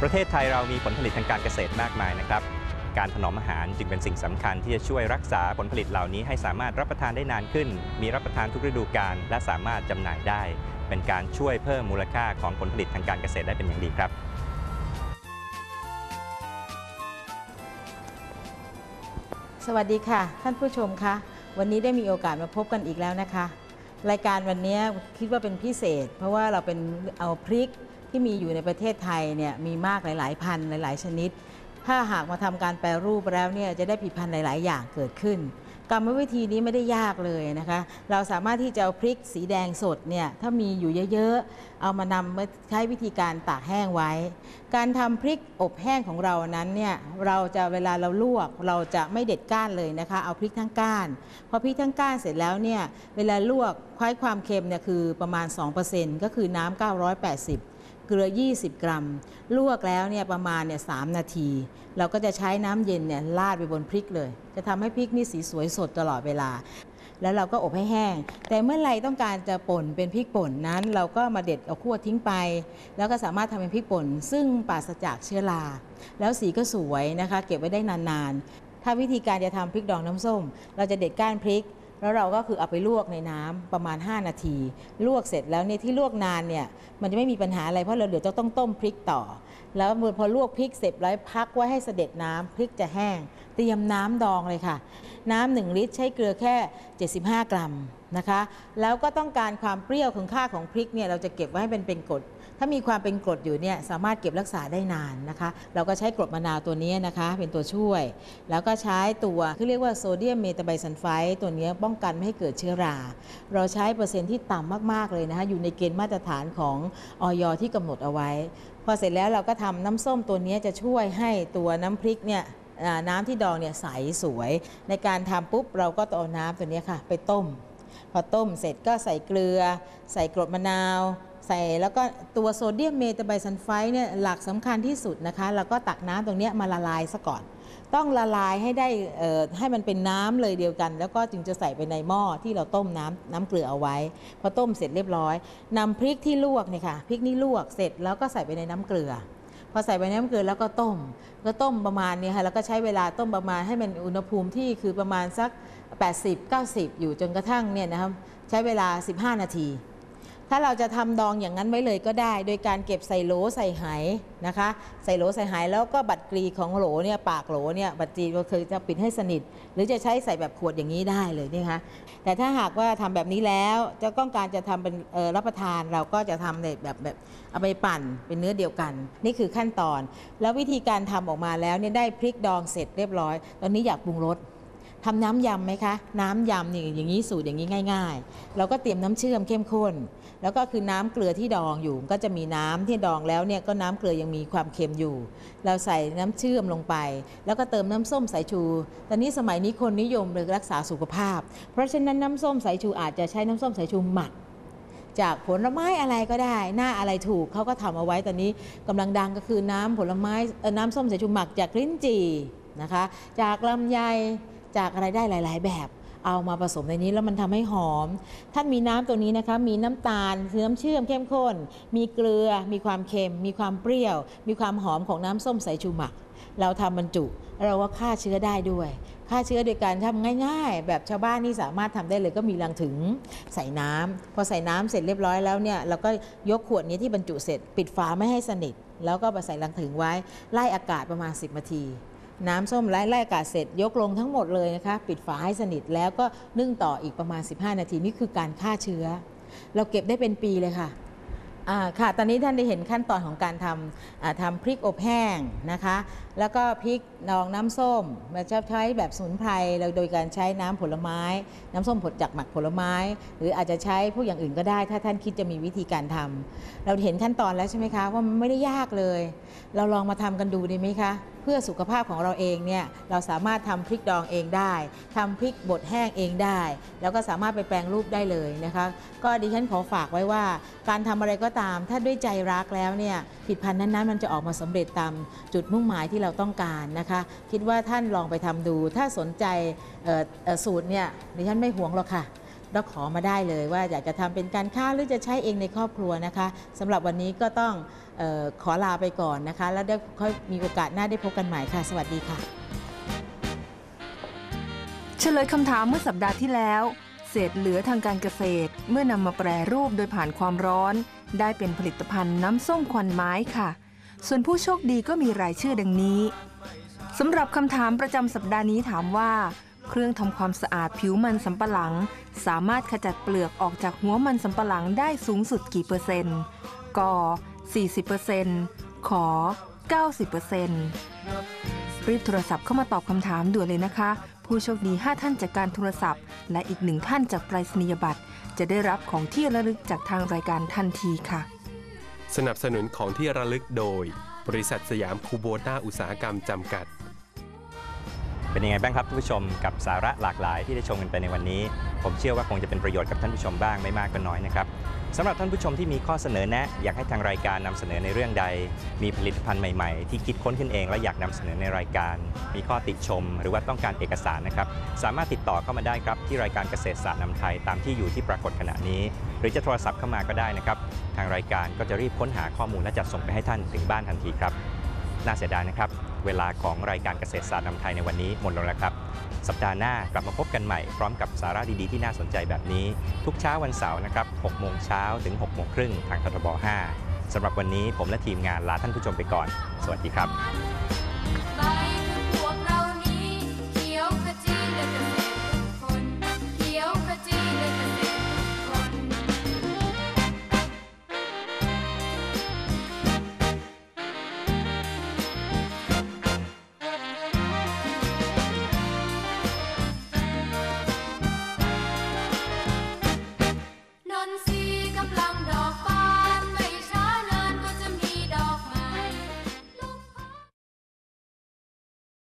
ประเทศไทยเรามีผลผลิตทางการเกษตรมากมายนะครับการถนอมอาหารจึงเป็นสิ่งสำคัญที่จะช่วยรักษาผลผลิตเหล่านี้ให้สามารถรับประทานได้นานขึ้น มีรับประทานทุกฤดูกาลและสามารถจำหน่ายได้ เป็นการช่วยเพิ่มมูลค่าของผลผลิตทางการเกษตรได้เป็นอย่างดีครับ สวัสดีค่ะ ท่านผู้ชมคะวันนี้ได้มีโอกาสมาพบกันอีกแล้วนะคะ รายการวันนี้คิดว่าเป็นพิเศษ เพราะว่าเราเป็นเอาพริก ที่มีอยู่ในประเทศไทยเนี่ยมีมากหลาย ๆ พันหลาย ๆ ชนิด ถ้าหากมาทำการแปรรูปแล้วเนี่ยจะได้ผลิตภัณฑ์หลาย ๆ อย่างเกิดขึ้น กรรมวิธีนี้ไม่ได้ยากเลยนะคะ เราสามารถที่จะเอาพริกสีแดงสดเนี่ยถ้ามีอยู่เยอะ ๆ เอามานำมาใช้วิธีการตากแห้งไว้ การทำพริกอบแห้งของเรานั้นเนี่ยเราจะเวลาเราลวก เราจะไม่เด็ดก้านเลยนะคะ เอาพริกทั้งก้านพอพริกทั้งก้านเสร็จแล้วเนี่ยเวลาลวกควายความเค็มเนี่ยคือประมาณ 2%ก็คือน้ำ980 เกลือ 20 กรัม ลวกแล้วเนี่ยประมาณเนี่ย3นาที เราก็จะใช้น้ำเย็นเนี่ยราดไปบนพริกเลย จะทำให้พริกนี่สีสวยสดตลอดเวลา แล้วเราก็อบให้แห้ง แต่เมื่อไรต้องการจะป่นเป็นพริกป่นนั้น เราก็มาเด็ดเอาขั้วทิ้งไป แล้วก็สามารถทำเป็นพริกป่น ซึ่งปราศจากเชื้อรา แล้วสีก็สวยนะคะ เก็บไว้ได้นานๆ ถ้าวิธีการจะทำพริกดองน้ำส้ม เราจะเด็ดก้านพริก แล้วเราก็คือเอาไปลวกในน้ำประมาณ 5 นาที ลวกเสร็จแล้วเนี่ยที่ลวกนานเนี่ยมันจะไม่มีปัญหาอะไรเพราะเราเดี๋ยวจะต้องต้มพริกต่อ แล้วพอลวกพริกเสร็จแล้วพักไว้ให้เสด็จน้ำพริกจะแห้ง ตรียมน้ำดองเลยค่ะ น้ำหนึ่งลิตรใช้เกลือแค่ 75 กรัมนะคะ แล้วก็ต้องการความเปรี้ยวของค่าของพริกเนี่ยเราจะเก็บไว้ให้เป็นเป็นกรดถ้ามีความเป็นกรดอยู่เนี่ยสามารถเก็บรักษาได้นานนะคะ เราก็ใช้กรดมะนาวตัวนี้นะคะ เป็นตัวช่วย แล้วก็ใช้ตัวที่เรียกว่าโซเดียมเมตาไบซัลไฟต์ตัวนี้ป้องกันไม่ให้เกิดเชื้อรา เราใช้เปอร์เซ็นต์ที่ต่ำมากๆเลยนะคะ อยู่ในเกณฑ์มาตรฐานของออยที่กำหนดเอาไว้ พอเสร็จแล้วเราก็ทำน้ำส้มตัวนี้จะช่วยให้ตัวน้ำพริกเนี่ย น้ำที่ดองเนี่ยใสสวย ในการทำปุ๊บเราก็ต้องเอาน้ำตัวนี้ค่ะ ไปต้ม พอต้มเสร็จก็ใส่เกลือ ใส่กรดมะนาวใส่แล้วก็ตัวโซเดียมเมตาไบซัลไฟต์เนี่ยหลักสำคัญที่สุดนะคะแล้วก็ตักน้ำตรงนี้มาละลายซะก่อน ต้องละลายให้ได้ให้มันเป็นน้ำเลยเดียวกัน แล้วก็จึงจะใส่ไปในหม้อที่เราต้มน้ำน้ำเกลือเอาไว้ พอต้มเสร็จเรียบร้อยนำพริกที่ลวกเนี่ยค่ะพริกนี่ลวกเสร็จแล้วก็ใส่ไปในน้ำเกลือ พอใส่ไปในน้ำเกลือแล้วก็ต้ม ก็ต้มประมาณนี้ค่ะแล้วก็ใช้เวลาต้มประมาณให้มันอุณหภูมิที่คือประมาณสัก 80 90 อยู่จนกระทั่งเนี่ยนะครับใช้เวลา 15 นาที ถ้าเราจะทำดองอย่างนั้นไว้เลยก็ได้ โดยการเก็บใส่โหลใส่ไหนะคะ ใส่โหลใส่ไหแล้วก็บัตรกรีของโหลเนี่ยปากโหลเนี่ยบัตรกรีก็คือจะปิดให้สนิท หรือจะใช้ใส่แบบขวดอย่างนี้ได้เลยนี่คะแต่ถ้าหากว่าทำแบบนี้แล้วจะต้องการจะทำเป็นรับประทานเราก็จะทำในแบบแบบเอาไปปั่นเป็นเนื้อเดียวกัน นี่คือขั้นตอน แล้ววิธีการทำออกมาแล้วเนี่ยได้พริกดองเสร็จเรียบร้อย ตอนนี้อยากปรุงรส ทำน้ำยำไหมคะ น้ำยำนี่อย่างนี้สูตรอย่างนี้ง่าย ๆ เราก็เตรียมน้ำเชื่อมเข้มข้น แล้วก็คือน้ำเกลือที่ดองอยู่ ก็จะมีน้ำที่ดองแล้วเนี่ยก็น้ำเกลือยังมีความเค็มอยู่ เราใส่น้ำเชื่อมลงไป แล้วก็เติมน้ำส้มสายชู ตอนนี้สมัยนี้คนนิยมเลยรักษาสุขภาพ เพราะฉะนั้นน้ำส้มสายชูอาจจะใช้น้ำส้มสายชูหมักจากผลไม้อะไรก็ได้ หน้าอะไรถูกเขาก็ทำเอาไว้ตอนนี้กำลังดังก็คือน้ำผลไม้น้ำส้มสายชูหมักจากลิ้นจี่นะคะ จากลำไย จากอะไรได้หลาย ๆ แบบเอามาผสมในนี้แล้วมันทำให้หอม ท่านมีน้ำตัวนี้นะคะ มีน้ำตาลคือน้ำเชื่อมเข้มข้น มีเกลือ มีความเค็ม มีความเปรี้ยว มีความหอมของน้ำส้มสายชูหมัก เราทำบรรจุ เราว่าฆ่าเชื้อได้ด้วย ฆ่าเชื้อโดยการทำง่าย ๆ แบบชาวบ้านนี่สามารถทำได้เลยก็มีรังถึงใส่น้ำพอใส่น้ำเสร็จเรียบร้อยแล้วเนี่ยเราก็ยกขวดนี้ที่บรรจุเสร็จ ปิดฝาไม่ให้สนิท แล้วก็ใส่รังถึงไว้ไล่อากาศประมาณ 10นาที น้ำส้มไล่ไล่อากาศเสร็จยกลงทั้งหมดเลยนะคะ ปิดฝาให้สนิทแล้วก็นึ่งต่ออีกประมาณ 15 นาทีนี่คือการฆ่าเชื้อ เราเก็บได้เป็นปีเลยค่ะอ่าค่ะ ตอนนี้ท่านได้เห็นขั้นตอนของการทำทำพริกอบแห้งนะคะ แล้วก็พริกนองน้ำส้มเราจะใช้แบบสมุนไพรเราโดยการใช้น้ำผลไม้ น้ำส้มผลจากหมักผลไม้ หรืออาจจะใช้พวกอย่างอื่นก็ได้ ถ้าท่านคิดจะมีวิธีการทำเราเห็นขั้นตอนแล้วใช่ไหมคะว่ามันไม่ได้ยากเลย เราลองมาทำกันดูดีไหมคะเพื่อสุขภาพของเราเองเนี่ยเราสามารถทำพริกดองเองได้ทำพริกบดแห้งเองได้ แล้วก็สามารถไปแปลงรูปได้เลยนะคะก็ดิฉันขอฝากไว้ว่า การทำอะไรก็ตาม ถ้าด้วยใจรักแล้วเนี่ยผลิดพันธุ์นั้นๆ มันจะออกมาสำเร็จตามจุดมุ่งหมายที่เราต้องการนะคะคิดว่าท่านลองไปทำดู ถ้าสนใจสูตรเนี่ยดิฉันไม่ห่วงหรอกค่ะเราขอมาได้เลยว่าอยากจะทำเป็นการค้าหรือจะใช้เองในครอบครัวนะคะสำหรับวันนี้ก็ต้อง ขอลาไปก่อนนะคะ แล้วได้ค่อยมีโอกาสหน้าได้พบกันใหม่ค่ะ สวัสดีค่ะ เฉลยคำถามเมื่อสัปดาห์ที่แล้ว เศษเหลือทางการเกษตร เมื่อนำมาแปรรูปโดยผ่านความร้อน ได้เป็นผลิตภัณฑ์น้ำส้มควันไม้ค่ะ ส่วนผู้โชคดีก็มีรายชื่อดังนี้สำหรับคำถามประจำสัปดาห์นี้ถามว่า เครื่องทำความสะอาดผิวมันสำปะหลัง สามารถขจัดเปลือกออกจากหัวมันสำปะหลังได้สูงสุดกี่เปอร์เซ็นต์ก 40%ขอ 90%รีบโทรศัพท์เข้ามาตอบคำถามด่วนเลยนะคะ ผู้โชคดี 5 ท่านจากการโทรศัพท์ และอีกหนึ่งท่านจากไปรษณียบัตร จะได้รับของที่ระลึกจากทางรายการทันทีค่ะ สนับสนุนของที่ระลึกโดย บริษัทสยามคูโบต้าอุตสาหกรรมจำกัด เป็นยังไงบ้างครับท่านผู้ชมกับสาระหลากหลายที่ได้ชมกันไปในวันนี้ ผมเชื่อว่าคงจะเป็นประโยชน์กับท่านผู้ชมบ้างไม่มากก็น้อยนะครับ สำหรับท่านผู้ชมที่มีข้อเสนอแนะ อยากให้ทางรายการนำเสนอในเรื่องใด มีผลิตภัณฑ์ใหม่ๆ ที่คิดค้นขึ้นเองและอยากนำเสนอในรายการ มีข้อติชม หรือว่าต้องการเอกสารนะครับ สามารถติดต่อเข้ามาได้ครับที่รายการเกษตรศาสตร์นำไทยตามที่อยู่ที่ปรากฏขณะนี้ หรือจะโทรศัพท์เข้ามาก็ได้นะครับ ทางรายการก็จะรีบค้นหาข้อมูลและจัดส่งไปให้ท่านถึงบ้านทันทีครับ น่าเสียดายนะครับ เวลาของรายการเกษตรศาสตร์นำไทยในวันนี้หมดลงแล้วครับ สัปดาห์หน้ากลับมาพบกันใหม่ พร้อมกับสาระดีๆ ที่น่าสนใจแบบนี้ ทุกเช้าวันเสาร์นะครับ6โมงเช้าถึง6โมงครึ่งทางททบ 5สำหรับวันนี้ผมและทีมงานลาท่านผู้ชมไปก่อน สวัสดีครับ